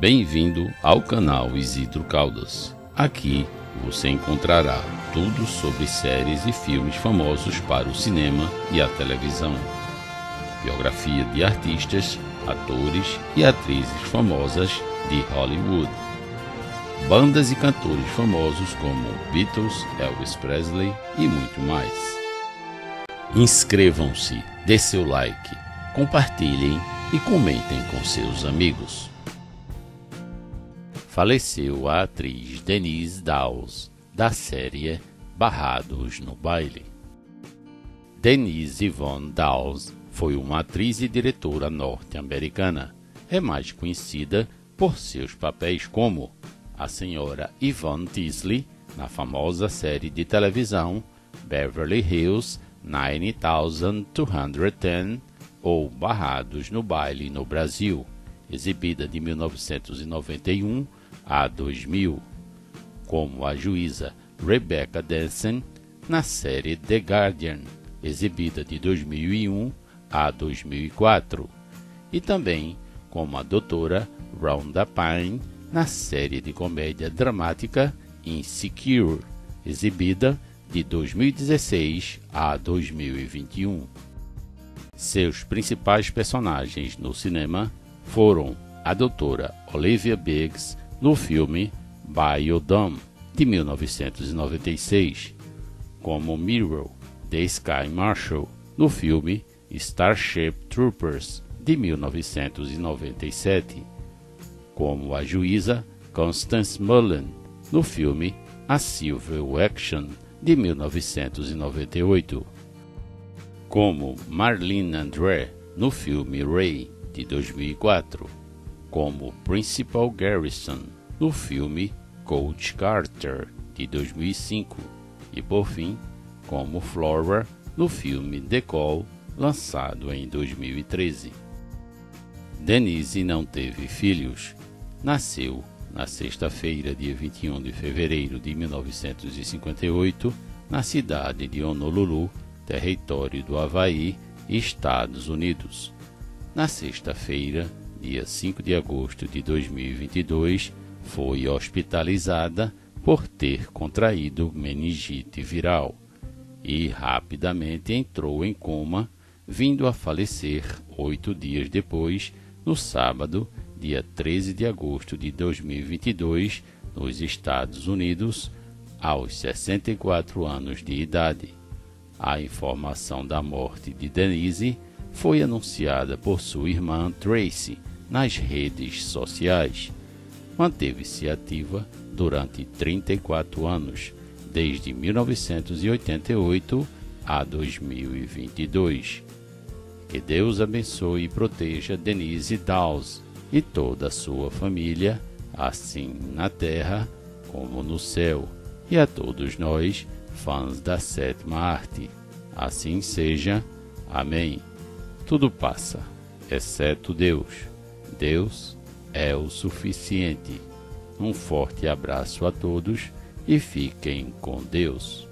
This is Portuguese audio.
Bem-vindo ao canal Isidro Caldas. Aqui você encontrará tudo sobre séries e filmes famosos para o cinema e a televisão. Biografia de artistas, atores e atrizes famosas de Hollywood. Bandas e cantores famosos como Beatles, Elvis Presley e muito mais. Inscrevam-se, dê seu like, compartilhem e comentem com seus amigos. Faleceu a atriz Denise Dawes, da série Barrados no Baile. Denise Yvonne Dawes foi uma atriz e diretora norte-americana. É mais conhecida por seus papéis como a senhora Yvonne Tisley na famosa série de televisão Beverly Hills 9210 ou Barrados no Baile no Brasil, exibida de 1991 a 2000, como a juíza Rebecca Denson na série The Guardian, exibida de 2001 a 2004, e também como a doutora Rhonda Pine na série de comédia dramática Insecure, exibida de 2016 a 2021. Seus principais personagens no cinema foram a doutora Olivia Biggs no filme Biodome de 1996, como Mirror The Sky Marshal no filme Starship Troopers de 1997, como a juíza Constance Mullen no filme A Civil Action de 1998, como Marlene André no filme Ray de 2004, como Principal Garrison no filme Coach Carter de 2005 e por fim como Flora no filme The Call lançado em 2013. Denise não teve filhos. Nasceu na sexta-feira, dia 21 de fevereiro de 1958, na cidade de Honolulu, território do Havaí, Estados Unidos. Na sexta-feira, dia 5 de agosto de 2022, foi hospitalizada por ter contraído meningite viral e rapidamente entrou em coma, vindo a falecer oito dias depois, no sábado, dia 13 de agosto de 2022, nos Estados Unidos, aos 64 anos de idade. A informação da morte de Denise foi anunciada por sua irmã Tracy nas redes sociais. Manteve-se ativa durante 34 anos, desde 1988 a 2022. Que Deus abençoe e proteja Denise Dawes e toda a sua família, assim na terra como no céu, e a todos nós, fãs da sétima arte. Assim seja. Amém. Tudo passa, exceto Deus. Deus é o suficiente. Um forte abraço a todos e fiquem com Deus.